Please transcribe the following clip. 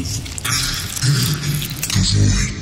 Design.